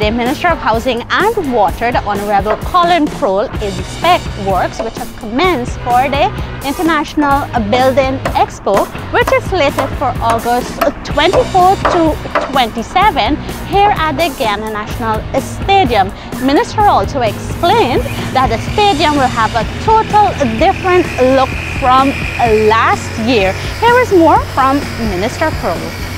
Friday, Minister of Housing and Water, the Honorable Collin Croal, inspect works which have commenced for the International Building Expo, which is slated for August 24 to 27 here at the Guyana National Stadium. Minister also explained that the stadium will have a total different look from last year. Here is more from Minister Croal.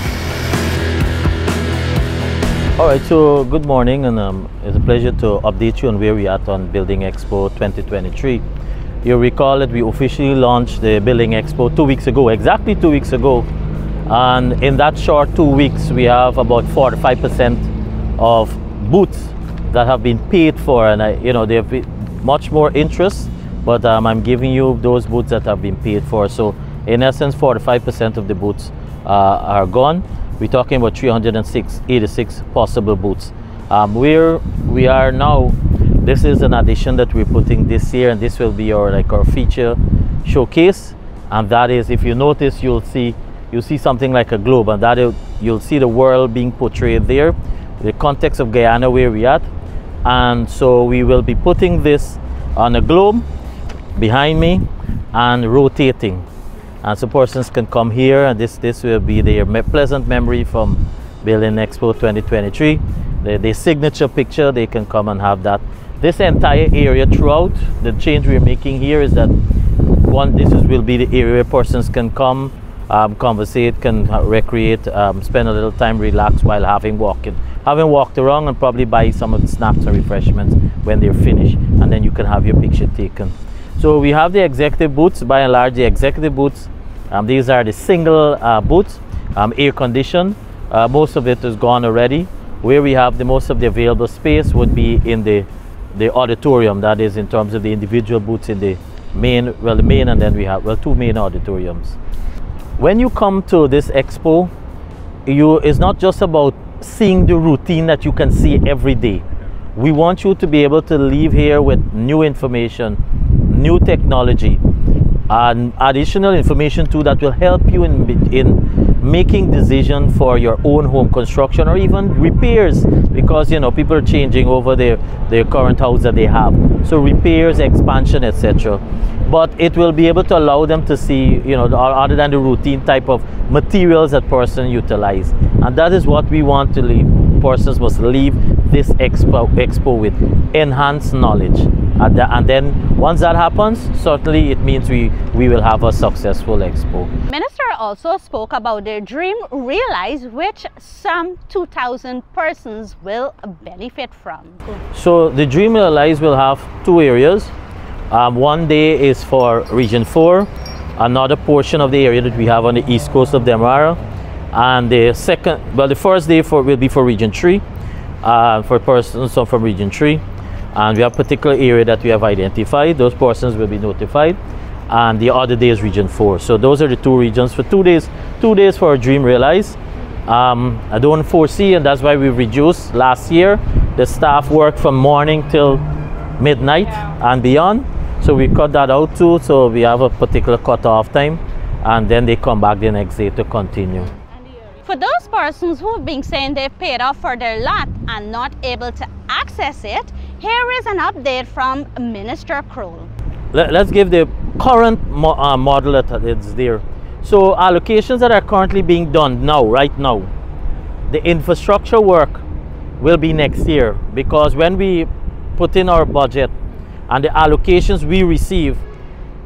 All right, so good morning, and um, it's a pleasure to update you on where we are at on Building Expo 2023. You'll recall that we officially launched the Building Expo two weeks ago, exactly two weeks ago. And in that short two weeks, we have about 45% of booths that have been paid for, and I, you know, there have much more interest, but um, I'm giving you those booths that have been paid for. So, in essence, 45% of the booths uh, are gone we're talking about 306, 86 possible boots Um, where we are now, this is an addition that we're putting this year, and this will be our like our feature showcase. And that is, if you notice, you'll see you'll see something like a globe, and that you'll see the world being portrayed there, the context of Guyana where we at. And so we will be putting this on a globe behind me and rotating and so persons can come here and this this will be their pleasant memory from Building Expo 2023 the, the signature picture they can come and have that. This entire area throughout the change we're making here is that one this is, will be the area where persons can come um, conversate can recreate um, spend a little time relax while having walking. Having walked around and probably buy some of the snacks and refreshments when they're finished and then you can have your picture taken so we have the executive boots, by and large the executive boots. um, these are the single uh, booths, um, air conditioned. Uh, most of it is gone already. Where we have the most of the available space would be in the, the auditorium, that is in terms of the individual boots in the main, well the main and then we have, well two main auditoriums. When you come to this expo, you, it's not just about seeing the routine that you can see every day. We want you to be able to leave here with new information, new technology, and additional information too that will help you in, in making decision for your own home construction or even repairs because you know people are changing over their their current house that they have. So repairs expansion etc but it will be able to allow them to see you know other than the routine type of materials that person utilize and that is what we want to leave persons must leave this expo, expo with enhanced knowledge and, and then once that happens, certainly it means we, we will have a successful expo. Minister also spoke about the Dream Realize, which some 2,000 persons will benefit from. So the Dream Realize will have two areas. Um, one day is for Region 4, another portion of the area that we have on the east coast of Demerara. And the second, well, the first day for will be for Region 3, uh, for persons from Region 3 and we have particular area that we have identified those persons will be notified and the other day is region 4 so those are the two regions for two days two days for a dream realized. um, I don't foresee and that's why we reduced last year the staff worked from morning till midnight yeah. and beyond so we cut that out too so we have a particular cut-off time and then they come back the next day to continue for those persons who have been saying they've paid off for their lot and not able to access it, here is an update from Minister Croal. Let, us give the current mo uh, model that is there. So allocations that are currently being done now, right now, the infrastructure work will be next year because when we put in our budget and the allocations we receive,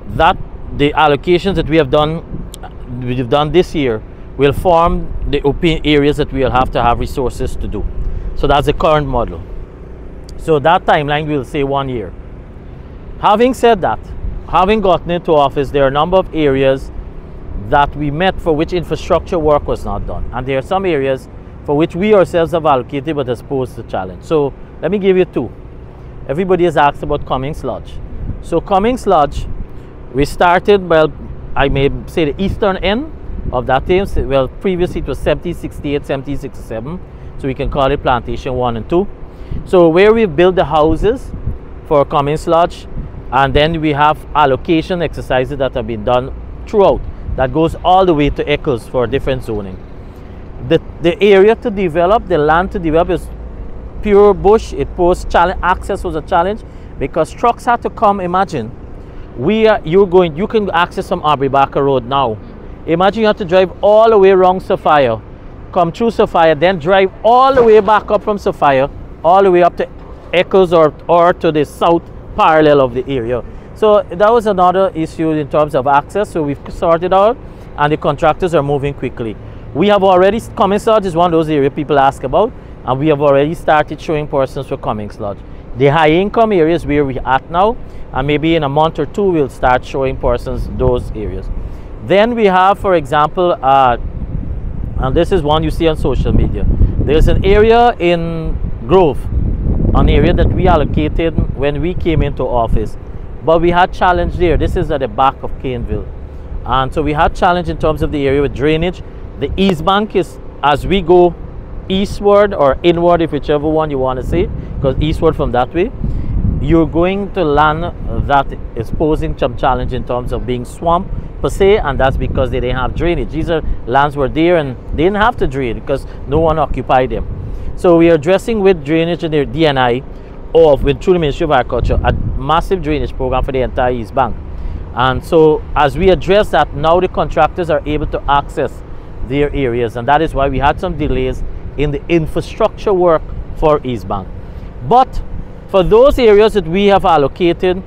that the allocations that we have done, we've done this year will form the open areas that we'll have to have resources to do. So that's the current model. So that timeline will say one year. Having said that, having gotten into office, there are a number of areas that we met for which infrastructure work was not done. And there are some areas for which we ourselves have allocated but has posed a challenge. So let me give you two. Everybody has asked about Cummings Lodge. So Cummings Lodge, we started, well, I may say the eastern end of that team. Well, previously it was 1768, 1767. So we can call it Plantation 1 and 2. So where we build the houses for Cummings Lodge, and then we have allocation exercises that have been done throughout. That goes all the way to Eccles for different zoning. The, the area to develop, the land to develop is pure bush. It posed challenge. Access was a challenge because trucks had to come. Imagine, we are you're going. You can access from Barker Road now. Imagine you have to drive all the way around Sophia, come through Sophia, then drive all the way back up from Sophia, all the way up to Eccles or or to the south parallel of the area. So that was another issue in terms of access. So we've sorted out, and the contractors are moving quickly. We have already Lodge is one of those areas people ask about, and we have already started showing persons for Cummings Lodge. The high income areas where we're at now, and maybe in a month or two we'll start showing persons those areas. Then we have, for example, uh, and this is one you see on social media. There's an area in Grove, an area that we allocated when we came into office, but we had challenge there. This is at the back of Caneville, and so we had challenge in terms of the area with drainage the east bank is as we go eastward or inward, if whichever one you want to see because eastward from that way, you're going to land that is posing some challenge in terms of being swamp per se, and that's because they didn't have drainage. These are lands were there and they didn't have to drain because no one occupied them. So we are addressing with drainage in their DNI of with through the Ministry of Agriculture a massive drainage program for the entire East Bank. And so as we address that, now the contractors are able to access their areas and that is why we had some delays in the infrastructure work for East Bank. But for those areas that we have allocated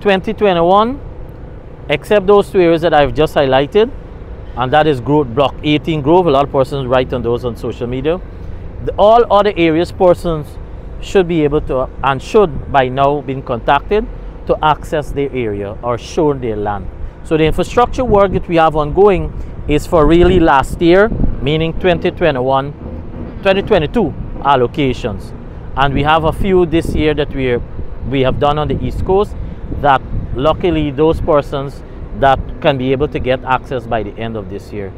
2021, except those two areas that I've just highlighted, and that is Grove, Block 18 Grove. a lot of persons write on those on social media. The, all other areas persons should be able to and should by now been contacted to access their area or shown their land. So the infrastructure work that we have ongoing is for really last year, meaning 2021, 2022 allocations. And we have a few this year that we we have done on the East Coast that luckily those persons that can be able to get access by the end of this year.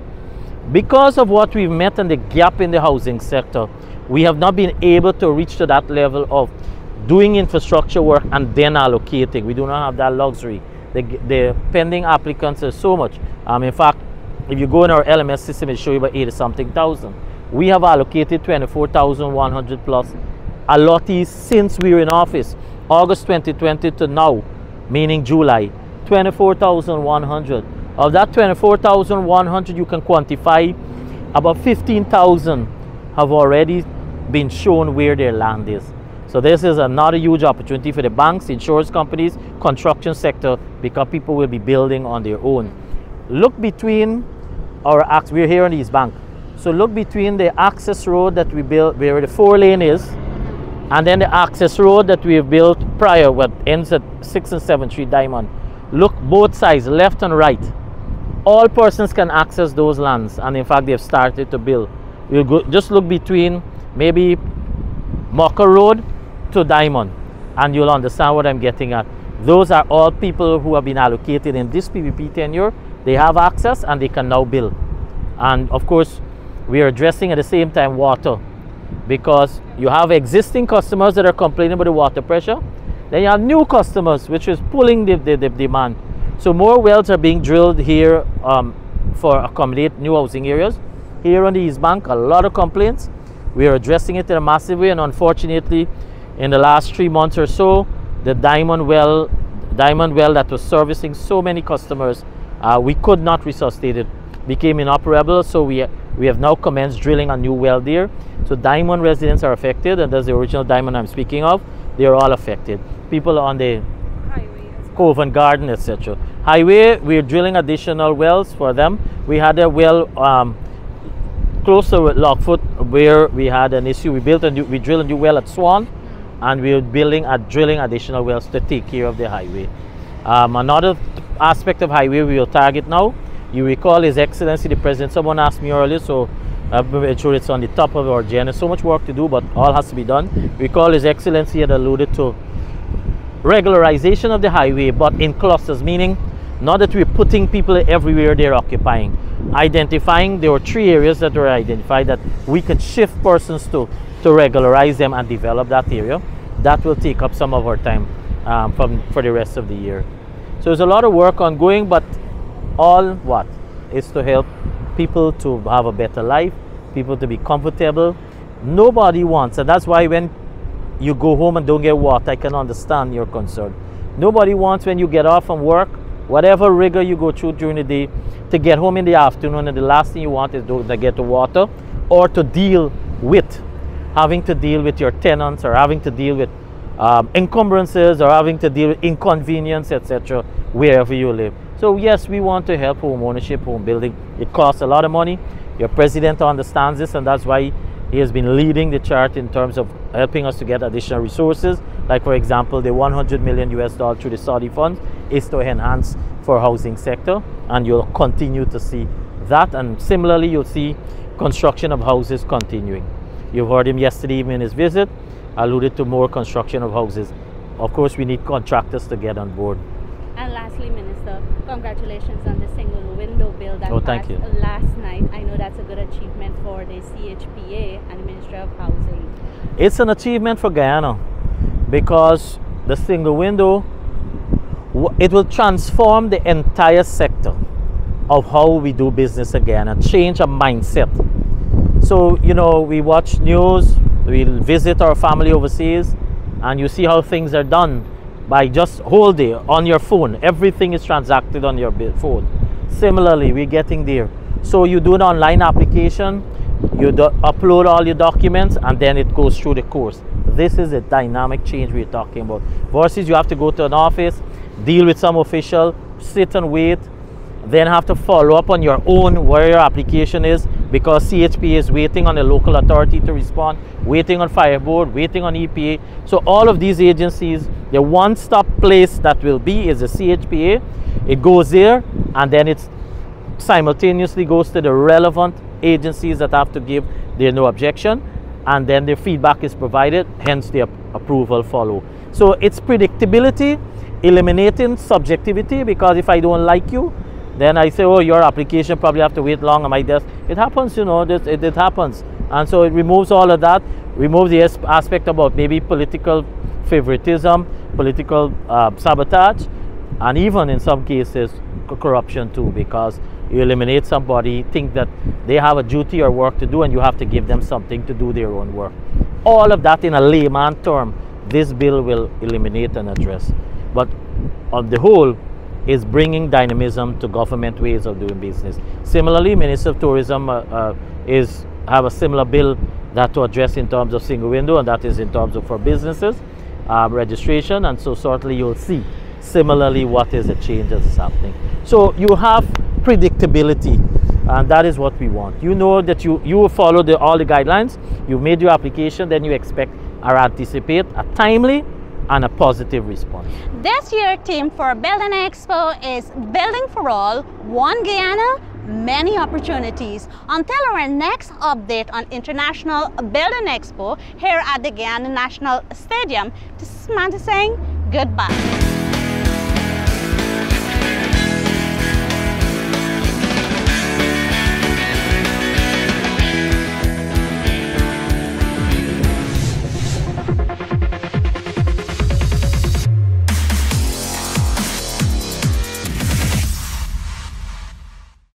Because of what we've met and the gap in the housing sector, we have not been able to reach to that level of doing infrastructure work and then allocating. We do not have that luxury. The, the pending applicants are so much. Um, in fact, if you go in our LMS system, it show you about 80 something thousand. We have allocated 24,100 plus allottees since we were in office, August 2020 to now, meaning July, 24,100. Of that 24,100, you can quantify about 15,000 have already been shown where their land is. So this is another huge opportunity for the banks, insurance companies, construction sector, because people will be building on their own. Look between our acts, we're here on East Bank. So look between the access road that we built, where the four lane is, and then the access road that we have built prior, what ends at 6th and 7th Street Diamond. Look both sides, left and right. All persons can access those lands, and in fact, they've started to build. We'll go, just look between maybe Mocker Road to Diamond, and you'll understand what I'm getting at. Those are all people who have been allocated in this PVP tenure they have access and they can now build. And of course, we are addressing at the same time water because you have existing customers that are complaining about the water pressure. Then you have new customers, which is pulling the, the, the demand. So more wells are being drilled here um, for accommodate new housing areas. Here on the East Bank, a lot of complaints. We are addressing it in a massive way, and unfortunately, in the last three months or so, the diamond well, diamond well that was servicing so many customers uh, we could not resuscitate it, became inoperable, so we, we have now commenced drilling a new well there. So diamond residents are affected, and that's the original diamond I'm speaking of. They are all affected. People on the highway, Covent Garden, etc. Highway, we're drilling additional wells for them. We had a well um, close to Lockfoot where we had an issue. We built a new, we drilled a new well at Swan, and we're building a drilling additional wells to take care of the highway. Um, another aspect of highway we will target now. You recall His Excellency the President, someone asked me earlier, so I've made sure it's on the top of our agenda. So much work to do, but all has to be done. Recall His Excellency had alluded to regularization of the highway, but in clusters, meaning not that we're putting people everywhere they're occupying. Identifying, there were three areas that were identified that we could shift persons to, to regularize them and develop that area. That will take up some of our time um, from, for the rest of the year. So there's a lot of work ongoing, but all what is to help people to have a better life, people to be comfortable. Nobody wants, and that's why when you go home and don't get water, I can understand your concern. Nobody wants when you get off from work, whatever rigor you go through during the day, to get home in the afternoon and the last thing you want is to get the water or to deal with having to deal with your tenants or having to deal with um, encumbrances or having to deal with inconvenience, etc., wherever you live. So yes, we want to help home ownership, home building. It costs a lot of money. Your president understands this, and that's why he has been leading the chart in terms of helping us to get additional resources. Like for example, the 100 million US dollar through the Saudi funds is to enhance for housing sector, and you'll continue to see that. And similarly, you'll see construction of houses continuing. You heard him yesterday evening in his visit, alluded to more construction of houses. Of course, we need contractors to get on board. And lastly, Minister, congratulations on the single window bill that oh, passed you. last night. I know that's a good achievement for the CHPA and the Ministry of Housing. It's an achievement for Guyana because the single window it will transform the entire sector of how we do business again and change our mindset. So, you know, we watch news, we'll visit our family overseas, and you see how things are done by just holding on your phone. Everything is transacted on your phone. Similarly, we're getting there. So you do an online application, you upload all your documents, and then it goes through the course. This is a dynamic change we're talking about. Versus you have to go to an office, deal with some official, sit and wait, then have to follow up on your own where your application is because CHP is waiting on the local authority to respond, waiting on Fire Board, waiting on EPA. So all of these agencies, the one-stop place that will be is the CHPA. It goes there and then it simultaneously goes to the relevant agencies that have to give their no objection and then the feedback is provided, hence the approval follow. So it's predictability, eliminating subjectivity because if I don't like you, then I say, oh, your application probably have to wait long on my desk. It happens, you know, it, it, it happens. And so it removes all of that, removes the aspect about maybe political favoritism, political uh, sabotage, and even in some cases, corruption too, because you eliminate somebody, think that they have a duty or work to do, and you have to give them something to do their own work. All of that in a layman term, this bill will eliminate and address. But on the whole, is bringing dynamism to government ways of doing business. Similarly, Minister of Tourism uh, uh, is have a similar bill that to address in terms of single window, and that is in terms of for businesses um, registration. And so certainly you'll see similarly what is the change that is happening. So you have predictability, and that is what we want. You know that you you follow the, all the guidelines. You made your application, then you expect or anticipate a timely and a positive response. This year theme for Building Expo is Building for All, One Guyana, many opportunities. Until our next update on International Building Expo here at the Guyana National Stadium, this is Samantha saying goodbye.